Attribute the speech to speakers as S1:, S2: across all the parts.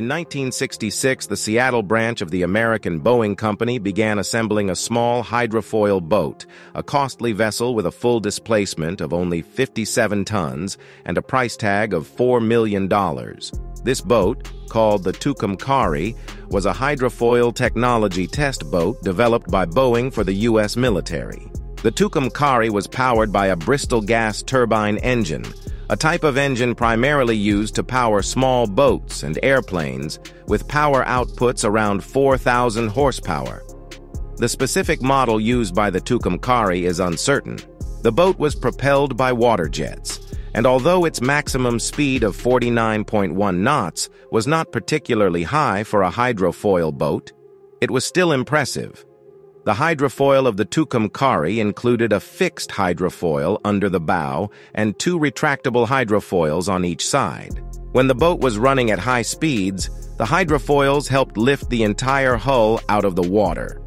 S1: In 1966, the Seattle branch of the American Boeing Company began assembling a small hydrofoil boat, a costly vessel with a full displacement of only 57 tons and a price tag of $4 million. This boat, called the Tucumcari, was a hydrofoil technology test boat developed by Boeing for the U.S. military. The Tucumcari was powered by a Bristol gas turbine engine, a type of engine primarily used to power small boats and airplanes with power outputs around 4,000 horsepower. The specific model used by the Tucumcari is uncertain. The boat was propelled by water jets, and although its maximum speed of 49.1 knots was not particularly high for a hydrofoil boat, it was still impressive. The hydrofoil of the Tucumcari included a fixed hydrofoil under the bow and two retractable hydrofoils on each side. When the boat was running at high speeds, the hydrofoils helped lift the entire hull out of the water.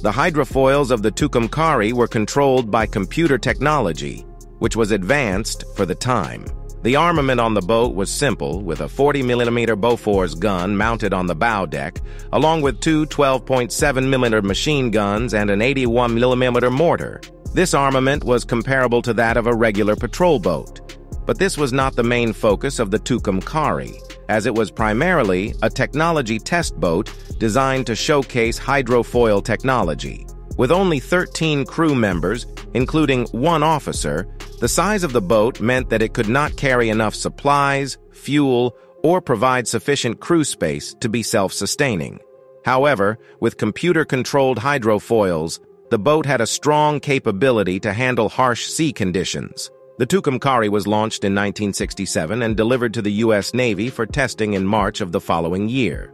S1: The hydrofoils of the Tucumcari were controlled by computer technology, which was advanced for the time. The armament on the boat was simple, with a 40mm Bofors gun mounted on the bow deck, along with two 12.7mm machine guns and an 81mm mortar. This armament was comparable to that of a regular patrol boat. But this was not the main focus of the Tucumcari, as it was primarily a technology test boat designed to showcase hydrofoil technology. With only 13 crew members, including one officer, the size of the boat meant that it could not carry enough supplies, fuel, or provide sufficient crew space to be self-sustaining. However, with computer-controlled hydrofoils, the boat had a strong capability to handle harsh sea conditions. The Tucumcari was launched in 1967 and delivered to the U.S. Navy for testing in March of the following year.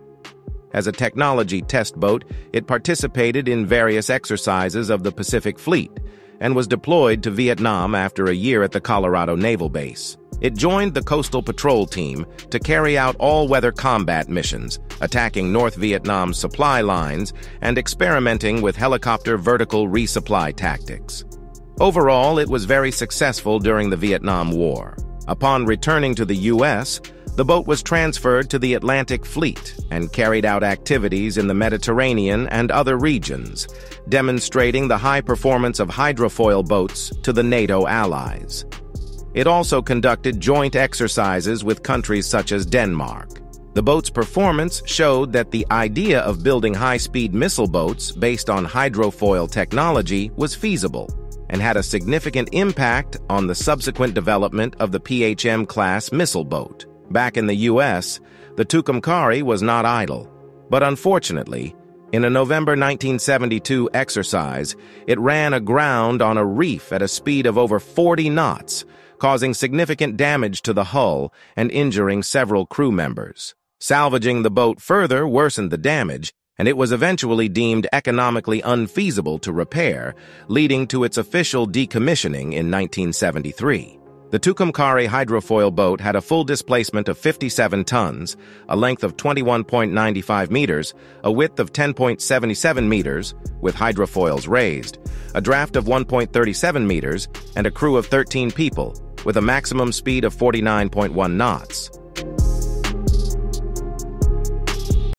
S1: As a technology test boat, it participated in various exercises of the Pacific Fleet, and was deployed to Vietnam after a year at the Colorado Naval Base. It joined the Coastal Patrol Team to carry out all-weather combat missions, attacking North Vietnam's supply lines and experimenting with helicopter vertical resupply tactics. Overall, it was very successful during the Vietnam War. Upon returning to the U.S., the boat was transferred to the Atlantic Fleet and carried out activities in the Mediterranean and other regions, demonstrating the high performance of hydrofoil boats to the NATO allies. It also conducted joint exercises with countries such as Denmark. The boat's performance showed that the idea of building high-speed missile boats based on hydrofoil technology was feasible and had a significant impact on the subsequent development of the PHM-class missile boat. Back in the U.S., the Tucumcari was not idle. But unfortunately, in a November 1972 exercise, it ran aground on a reef at a speed of over 40 knots, causing significant damage to the hull and injuring several crew members. Salvaging the boat further worsened the damage, and it was eventually deemed economically unfeasible to repair, leading to its official decommissioning in 1973. The Tucumcari hydrofoil boat had a full displacement of 57 tons, a length of 21.95 meters, a width of 10.77 meters, with hydrofoils raised, a draft of 1.37 meters, and a crew of 13 people, with a maximum speed of 49.1 knots.